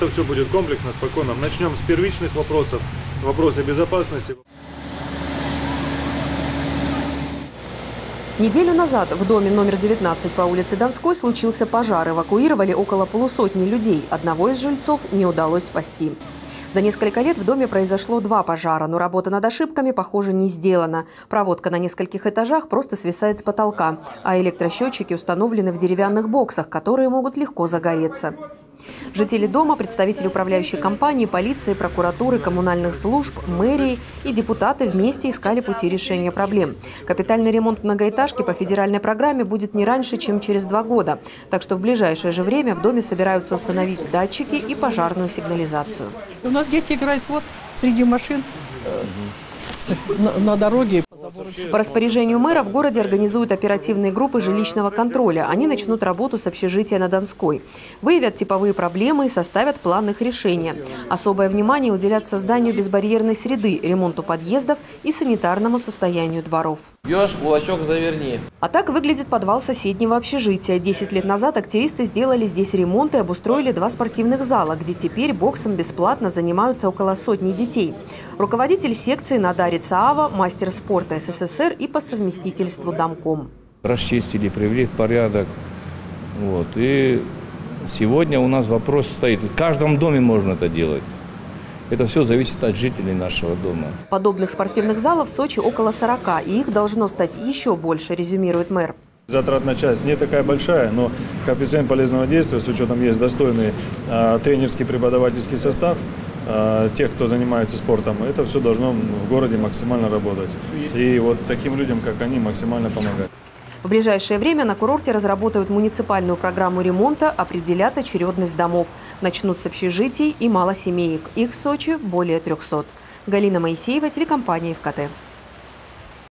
Это все будет комплексно, спокойно. Начнем с первичных вопросов, вопросы безопасности. Неделю назад в доме номер 19 по улице Донской случился пожар. Эвакуировали около полусотни людей. Одного из жильцов не удалось спасти. За несколько лет в доме произошло два пожара, но работа над ошибками, похоже, не сделана. Проводка на нескольких этажах просто свисает с потолка, а электросчетчики установлены в деревянных боксах, которые могут легко загореться. Жители дома, представители управляющей компании, полиции, прокуратуры, коммунальных служб, мэрии и депутаты вместе искали пути решения проблем. Капитальный ремонт многоэтажки по федеральной программе будет не раньше, чем через два года. Так что в ближайшее же время в доме собираются установить датчики и пожарную сигнализацию. У нас дети играют вот среди машин э, на, на дороге. По распоряжению мэра в городе организуют оперативные группы жилищного контроля. Они начнут работу с общежития на Донской. Выявят типовые проблемы и составят план их решения. Особое внимание уделят созданию безбарьерной среды, ремонту подъездов и санитарному состоянию дворов. Бьешь, кулачок заверни. А так выглядит подвал соседнего общежития. Десять лет назад активисты сделали здесь ремонт и обустроили два спортивных зала, где теперь боксом бесплатно занимаются около сотни детей. Руководитель секции Надарит Саава, мастер спорта СССР и по совместительству домком. Расчистили, привели в порядок. Вот. И сегодня у нас вопрос стоит. В каждом доме можно это делать. Это все зависит от жителей нашего дома. Подобных спортивных залов в Сочи около 40, и их должно стать еще больше, резюмирует мэр. Затратная часть не такая большая, но коэффициент полезного действия, с учетом есть достойный э, тренерский преподавательский состав, э, тех, кто занимается спортом, это все должно в городе максимально работать. И вот таким людям, как они, максимально помогать. В ближайшее время на курорте разработают муниципальную программу ремонта, определят очередность домов. Начнут с общежитий и малосемеек. Их в Сочи более 300. Галина Моисеева, телекомпания ФКТ.